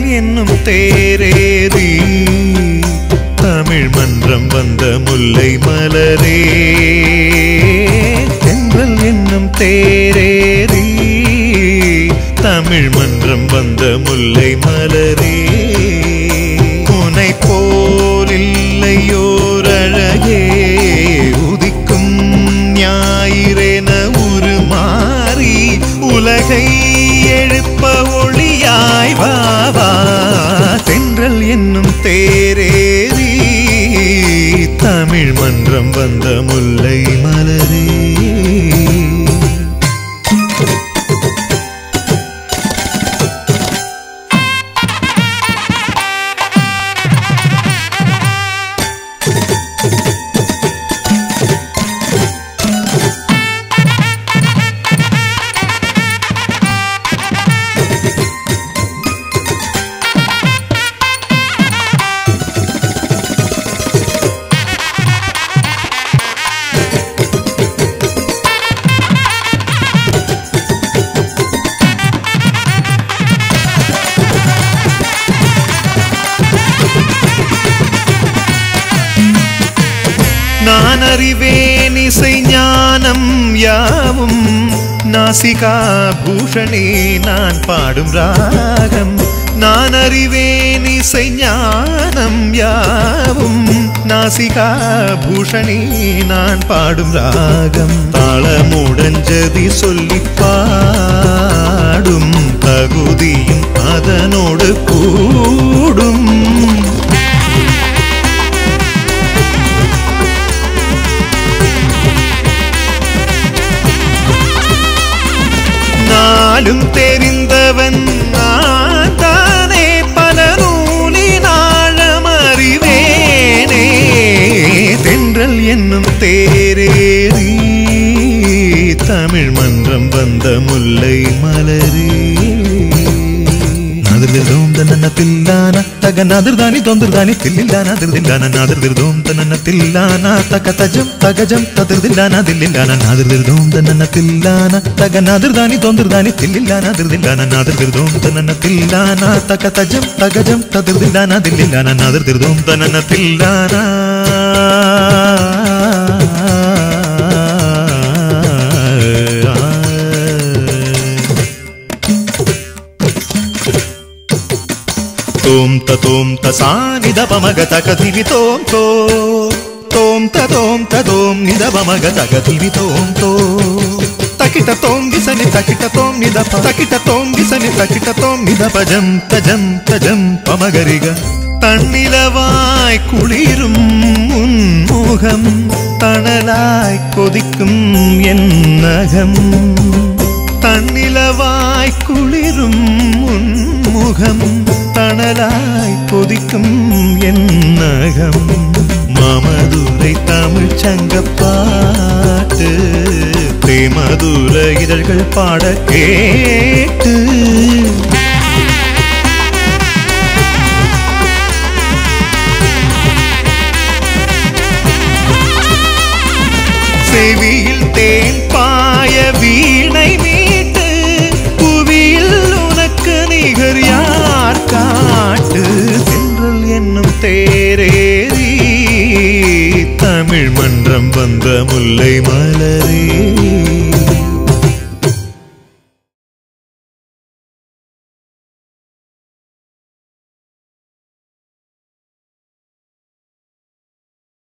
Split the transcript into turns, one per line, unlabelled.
என்னும் தேரேறி. தமிழ் மன்றம் வந்த முல்லை மலரே. தென்றல் என்னும் தேரேறி. தமிழ் மன்றம் வந்த முல்லை மலரே. உனை போலில்லையோர் அழகே. உதிக்கும் ஞாயிறென உருமாறி உலகை எழுப்ப ஒளி ஒளியாய் வாவா தென்றல் என்னும் தேரேறி தமிழ் மன்றம் வந்த முல்லை மலரே. நான் அறிவேன் இசை ஞானம் யாவும். நாசிகா பூஷணே நான் பாடும் ராகம். நான் அறிவேன் இசை ஞானம் யாவும். நாசிகா பூஷணே நான் பாடும் ராகம். தாளமுடன் ஜதி சொல்லி பாடும் தகுதியும் அதனோடு கூடும் நாளும் தெரிந்தவன் நான் தானே பல நூலினாழம் அறிவேனே தென்றல் என்னும் தேரேறி தமிழ் மன்றம் வந்த முல்லை மலரே. ನಾದಿರ್ದಿರ್ದೋಂ ತನ್ನ ತಿಲ್ಲಾನ ತಗ ನಾದಿರ್ದಾನಿ ತೊಂದಿರ್ದಾನಿ ತಿಲ್ಲಿಲ್ಲಾನ ದಿರ್ದಿಲ್ಲಾನ ನಾದಿರ್ದಿರ್ದೋಂ ತನ್ನ ತಿಲ್ಲಾನ ತಕ ತಜಂ ತಗಜಂ ತದಿರ್ದಿಲ್ಲಾನ ದಿಲ್ಲಿಲ್ಲಾನ ನಾದಿರ್ದಿರ್ದೋಂ ತನ್ನ ತಿಲ್ಲಾನ ತಗ ನಾದಿರ್ದಾನಿ ತೊಂದಿರ್ದಾನಿ ತಿಲ್ಲಿಲ್ಲಾನ ದಿರ್ದಿಲ್ಲಾನ ನಾದಿರ್ದಿರ್ದೋಂ ತನ್ನ ತಿಲ್ಲಾನ ತಕ ತಜಂ ತಗಜಂ ತದಿರ್ದಿಲ್ಲಾನ ದಿಲ್ಲಿಲ್ಲಾನ ನಾದಿರ್ದಿರ್ದೋಂ ತನ್ನ ತಿಲ್ಲಾನ తోం తోం తసాని దపమగ తకదివి తోం తో తోం తోం తోం నిదపమగ తకదివి తోం తో తకిట తోం గిసని తకిట తోం నిదప తకిట తోం గిసని తకిట తోం నిదపజం తజం తజం పమగరిగ தன்னிலவாய் குளிரும் உன்முகம் தணலாய் கொதிக்கும் என் நகம் தன்னிலவாய் குளிரும் முகம் தணலாய் கொதிக்கும் என் நகம். மாமதுரை தமிழ் சங்க பாட்டு தேமதுர இதழ்கள் பாட கேட்டு தமிழ் மன்றம் வந்த முல்லை மலரே.